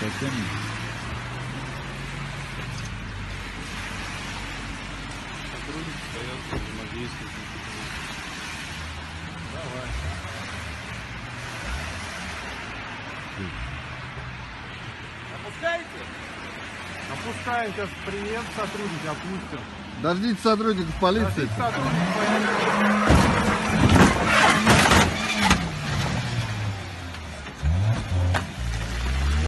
совсем. Сотрудники стоят, взаимодействуют. Давай. Опускаете? Опускаем сейчас привет, сотрудники, опустим. Дождитесь сотрудников полиции. Дождитесь сотрудников полиции.